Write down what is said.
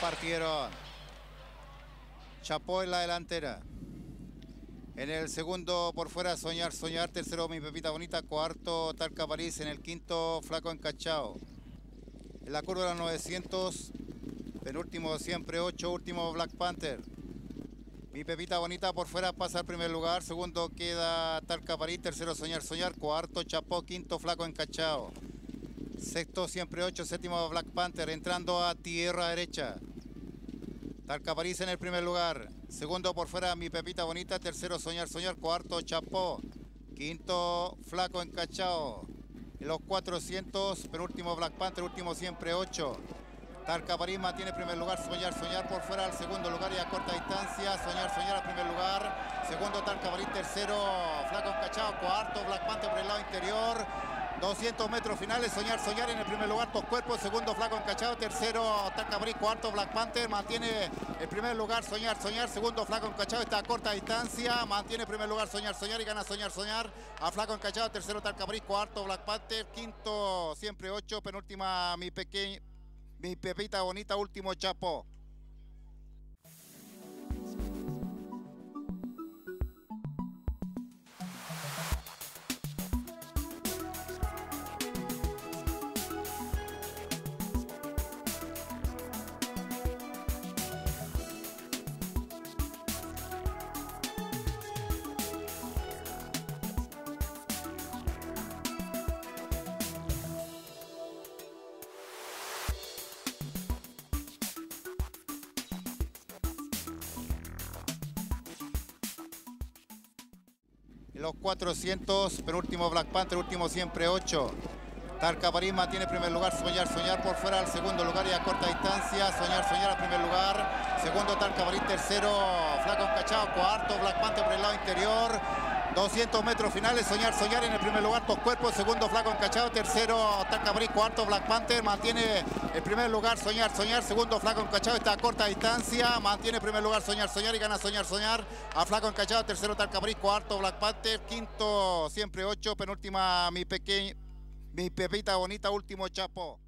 partieron. Chapó en la delantera. En el segundo por fuera Soñar Soñar, tercero Mi Pepita Bonita, cuarto Talca París, en el quinto Flaco Encachado. En la curva de los 900, penúltimo siempre 8, último Black Panther. Mi Pepita Bonita por fuera pasa al primer lugar, segundo queda Talca París, tercero Soñar Soñar, cuarto Chapó, quinto Flaco Encachado. Sexto siempre 8, séptimo Black Panther, entrando a tierra derecha. Talca París en el primer lugar. Segundo por fuera Mi Pepita Bonita. Tercero Soñar Soñar. Cuarto Chapó. Quinto Flaco Encachado. En los 400, penúltimo Black Panther. Último siempre 8. Talca París mantiene primer lugar. Soñar Soñar por fuera al segundo lugar y a corta distancia. Soñar Soñar al primer lugar. Segundo Talca París. Tercero Flaco Encachado. Cuarto Black Panther por el lado interior. 200 metros finales, Soñar, Soñar en el primer lugar, dos cuerpos, segundo Flaco Encachado, tercero Talcabrí, cuarto Black Panther, mantiene el primer lugar Soñar, Soñar, segundo Flaco Encachado, está a corta distancia, mantiene el primer lugar Soñar, Soñar y gana Soñar, Soñar a Flaco Encachado, tercero Talcabrí, cuarto Black Panther, quinto siempre ocho, penúltima mi pequeña, mi Pepita Bonita, último Chapo. Los 400, penúltimo Black Panther, último siempre 8. Tarca París mantiene primer lugar, Soñar, Soñar por fuera al segundo lugar y a corta distancia, Soñar, Soñar al primer lugar, segundo Tarca París, tercero Flaco Encachado, cuarto Black Panther por el lado interior, 200 metros finales, Soñar, Soñar en el primer lugar, dos cuerpos, segundo Flaco Encachado, tercero Talca París, cuarto Black Panther, mantiene el primer lugar, Soñar, Soñar, segundo Flaco Encachado, está a corta distancia, mantiene el primer lugar, Soñar, Soñar y gana Soñar, Soñar a Flaco Encachado, tercero Talca París, cuarto Black Panther, quinto siempre ocho, penúltima mi pequeña, mi Pepita Bonita, último Chapo.